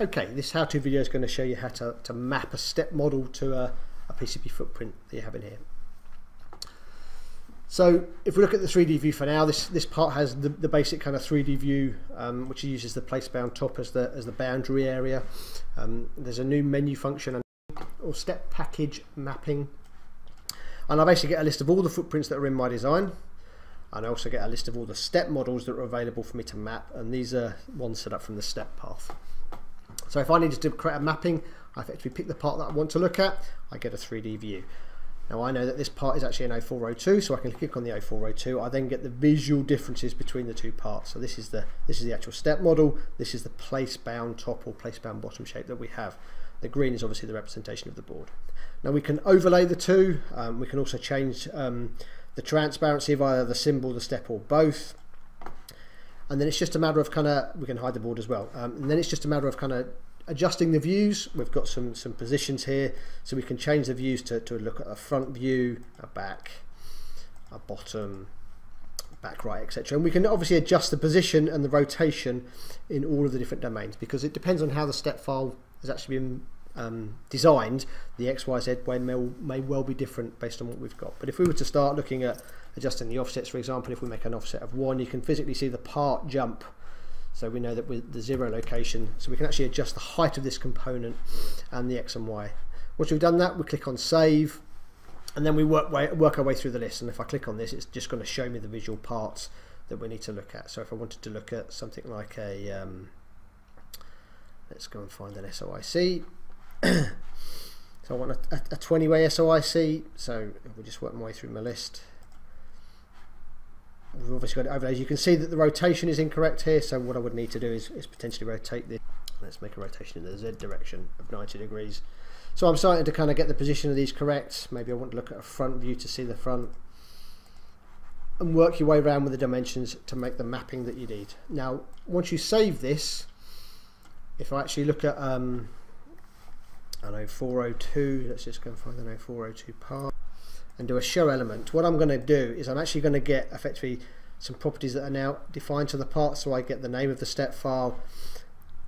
Okay, this how-to video is going to show you how to, to map a step model to a, a PCB footprint that you have in here. So if we look at the 3D view for now, this, this part has the, the basic kind of 3D view, um, which uses the place bound top as the, as the boundary area. Um, there's a new menu function or step package mapping. And I basically get a list of all the footprints that are in my design. And I also get a list of all the step models that are available for me to map. And these are ones set up from the step path. So if I needed to create a mapping, I effectively pick the part that I want to look at, I get a 3D view. Now I know that this part is actually an 0402, so I can click on the 0402. I then get the visual differences between the two parts. So this is the this is the actual step model. This is the place bound top or place bound bottom shape that we have. The green is obviously the representation of the board. Now we can overlay the two. Um, we can also change um, the transparency of either the symbol, the step, or both and then it's just a matter of kind of we can hide the board as well. Um, and then it's just a matter of kind of adjusting the views. We've got some some positions here so we can change the views to, to look at a front view a back a bottom back right etc and we can obviously adjust the position and the rotation in all of the different domains because it depends on how the step file has actually been um, designed the XYZ way may, may well be different based on what we've got. But if we were to start looking at adjusting the offsets for example if we make an offset of 1 you can physically see the part jump. So we know that with the zero location so we can actually adjust the height of this component and the X and Y. Once we've done that we click on save and then we work, way, work our way through the list. And if I click on this it's just going to show me the visual parts that we need to look at. So if I wanted to look at something like a um, let's go and find an SOIC so I want a, a, a 20 way SOIC so we'll just work my way through my list we've obviously got it overlays. You can see that the rotation is incorrect here, so what I would need to do is, is potentially rotate this. Let's make a rotation in the Z direction of 90 degrees. So I'm starting to kind of get the position of these correct. Maybe I want to look at a front view to see the front. And work your way around with the dimensions to make the mapping that you need. Now, once you save this, if I actually look at, um, I know 402, let's just go and find the 402 part and do a show element, what I'm going to do is I'm actually going to get effectively some properties that are now defined to the part so I get the name of the step file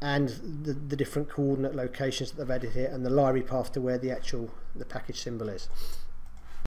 and the, the different coordinate locations that they've added here and the library path to where the actual the package symbol is.